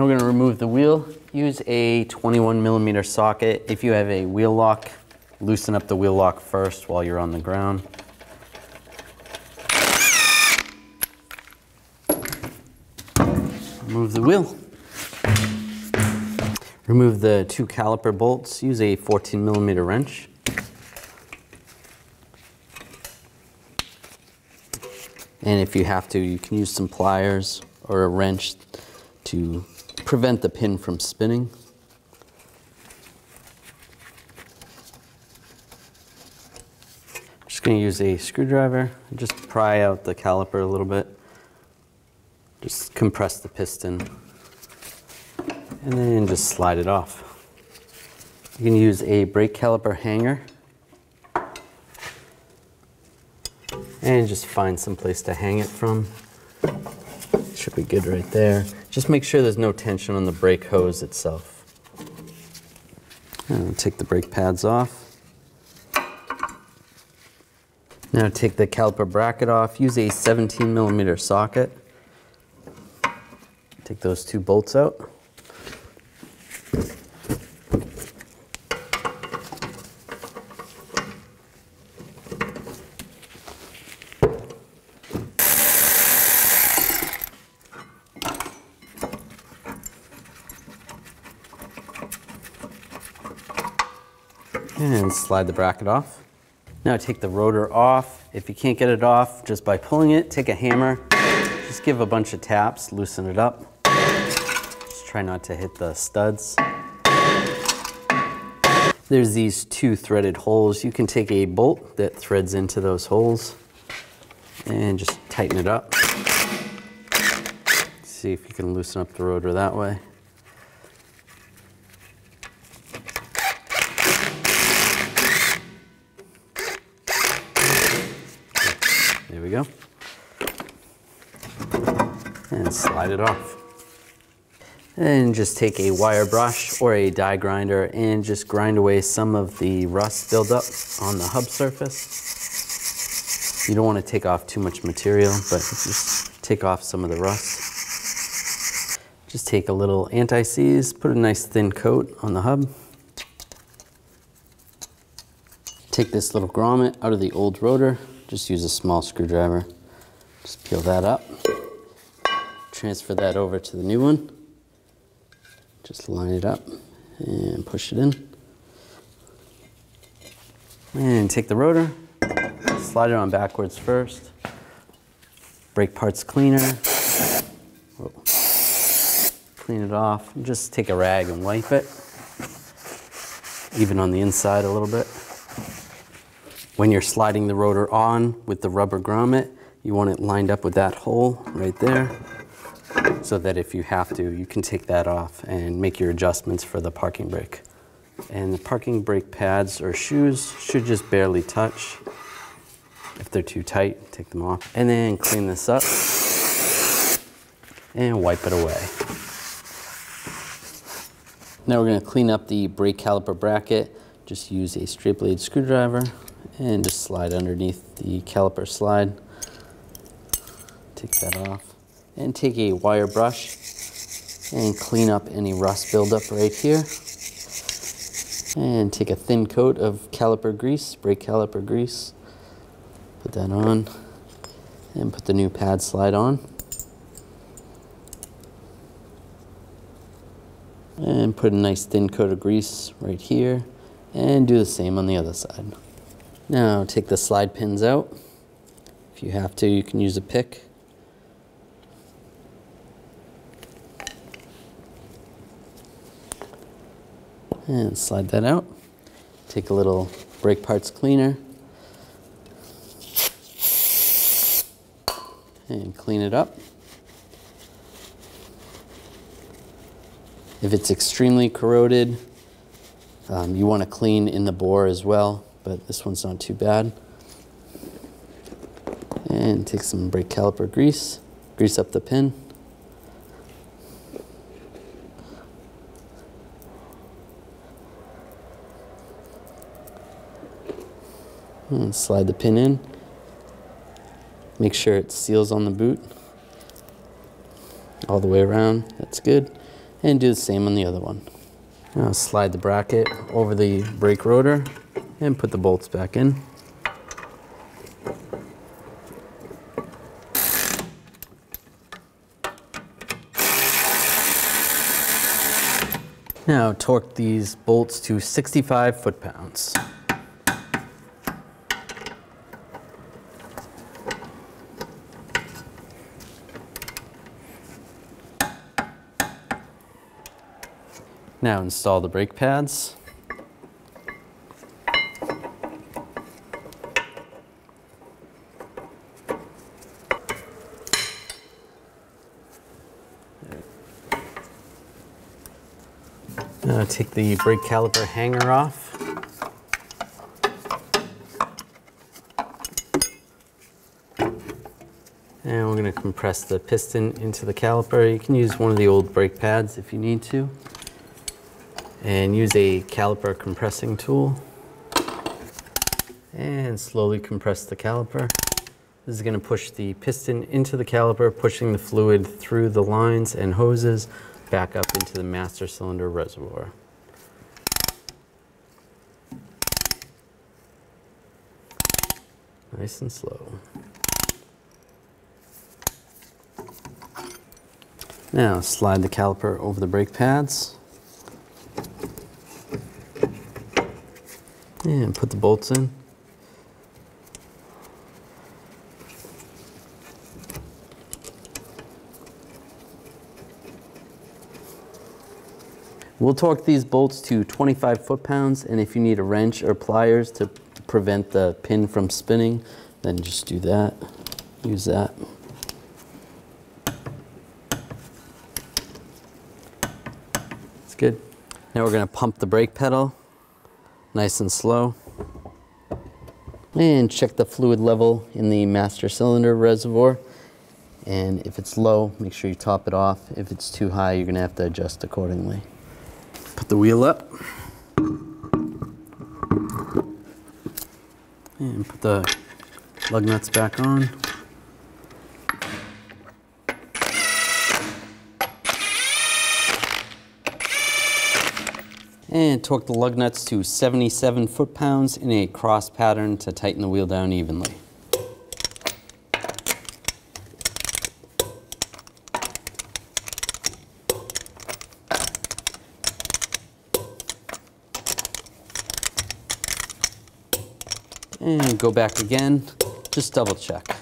We're gonna remove the wheel. Use a 21 millimeter socket. If you have a wheel lock, loosen up the wheel lock first while you're on the ground. Remove the wheel. Remove the two caliper bolts. Use a 14 millimeter wrench. And if you have to, you can use some pliers or a wrench to prevent the pin from spinning. Just going to use a screwdriver and just pry out the caliper a little bit. Just compress the piston and then just slide it off. You can use a brake caliper hanger and just find some place to hang it from. Should be good right there. Just make sure there's no tension on the brake hose itself. And take the brake pads off. Now take the caliper bracket off. Use a 17 millimeter socket. Take those two bolts out. And slide the bracket off. Now take the rotor off. If you can't get it off just by pulling it, take a hammer, just give a bunch of taps, loosen it up. Just try not to hit the studs. There's these two threaded holes. You can take a bolt that threads into those holes and just tighten it up. See if you can loosen up the rotor that way. There we go. Slide it off. And just take a wire brush or a die grinder and just grind away some of the rust buildup on the hub surface. You don't want to take off too much material, but just take off some of the rust. Just take a little anti-seize, put a nice thin coat on the hub. Take this little grommet out of the old rotor, just use a small screwdriver. Just peel that up. Transfer that over to the new one. Just line it up and push it in. And take the rotor, slide it on backwards first. Brake parts cleaner. Whoa. Clean it off. Just take a rag and wipe it. Even on the inside a little bit. When you're sliding the rotor on with the rubber grommet, you want it lined up with that hole right there so that if you have to, you can take that off and make your adjustments for the parking brake. And the parking brake pads or shoes should just barely touch. If they're too tight, take them off. And then clean this up and wipe it away. Now we're gonna clean up the brake caliper bracket. Just use a straight blade screwdriver and just slide underneath the caliper slide. Take that off. And take a wire brush and clean up any rust buildup right here. And take a thin coat of caliper grease, brake caliper grease. Put that on and put the new pad slide on. And put a nice thin coat of grease right here and do the same on the other side. Now take the slide pins out. If you have to, you can use a pick. And slide that out. Take a little brake parts cleaner. And clean it up. If it's extremely corroded, um, you want to clean in the bore as well, but this one's not too bad. And take some brake caliper grease, grease up the pin. And slide the pin in. Make sure it seals on the boot all the way around. That's good. And do the same on the other one. Now slide the bracket over the brake rotor and put the bolts back in. Now torque these bolts to 65 foot-pounds. Now install the brake pads. Now take the brake caliper hanger off. And we're going to compress the piston into the caliper. You can use one of the old brake pads if you need to. And use a caliper compressing tool. And slowly compress the caliper. This is going to push the piston into the caliper, pushing the fluid through the lines and hoses back up into the master cylinder reservoir. Nice and slow. Now slide the caliper over the brake pads. And put the bolts in. We'll torque these bolts to 25 foot-pounds, and if you need a wrench or pliers to prevent the pin from spinning, then just do that. Use that. It's good. Now we're going to pump the brake pedal nice and slow. And check the fluid level in the master cylinder reservoir. And if it's low, make sure you top it off. If it's too high, you're going to have to adjust accordingly. Put the wheel up. And put the lug nuts back on. And torque the lug nuts to 77 foot-pounds in a cross pattern to tighten the wheel down evenly. And go back again, just double check.